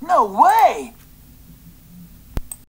No way!